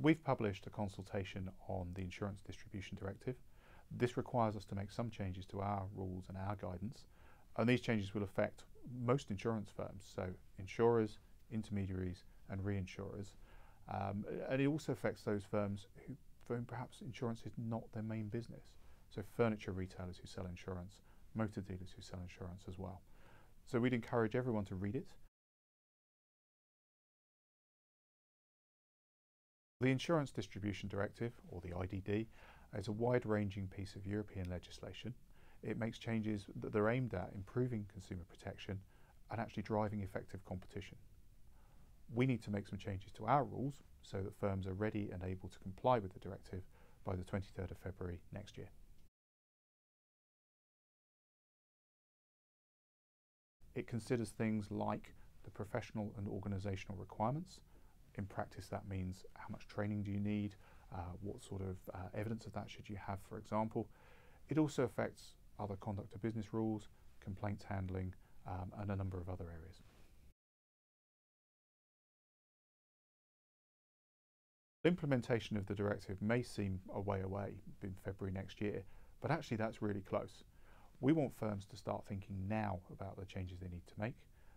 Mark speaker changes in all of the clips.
Speaker 1: We've published a consultation on the Insurance Distribution Directive. This requires us to make some changes to our rules and our guidance, and these changes will affect most insurance firms, so insurers, intermediaries, and reinsurers. Um, and it also affects those firms who, for whom perhaps insurance is not their main business. So furniture retailers who sell insurance, motor dealers who sell insurance as well. So we'd encourage everyone to read it. The Insurance Distribution Directive, or the IDD, is a wide-ranging piece of European legislation. It makes changes that are aimed at improving consumer protection and actually driving effective competition. We need to make some changes to our rules so that firms are ready and able to comply with the directive by the 23rd of February next year. It considers things like the professional and organisational requirements. In practice, that means how much training do you need, uh, what sort of uh, evidence of that should you have, for example. It also affects other conduct of business rules, complaints handling, um, and a number of other areas. Implementation of the directive may seem a way away in February next year, but actually that's really close. We want firms to start thinking now about the changes they need to make.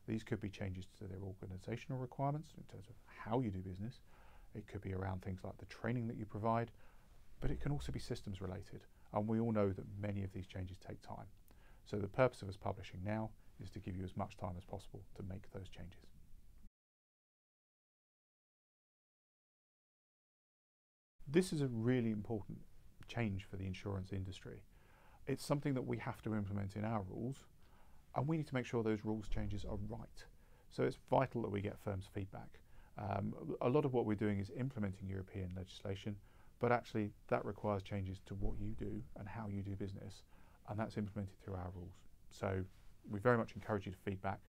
Speaker 1: These could be changes to their organisational requirements in terms of how you do business. It could be around things like the training that you provide, but it can also be systems related. And we all know that many of these changes take time. So the purpose of us publishing now is to give you as much time as possible to make those changes. This is a really important change for the insurance industry. It's something that we have to implement in our rules, and we need to make sure those rules changes are right. So it's vital that we get firms' feedback. Um, a lot of what we're doing is implementing European legislation, but actually that requires changes to what you do and how you do business, and that's implemented through our rules. So we very much encourage you to feedback